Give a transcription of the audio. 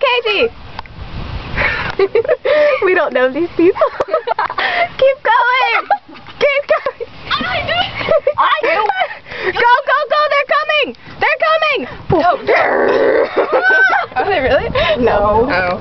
Katie, we don't know these people. Keep going! Keep going! I do. Go, go, go! They're coming! They're coming! Oh. Are they really? No. Oh.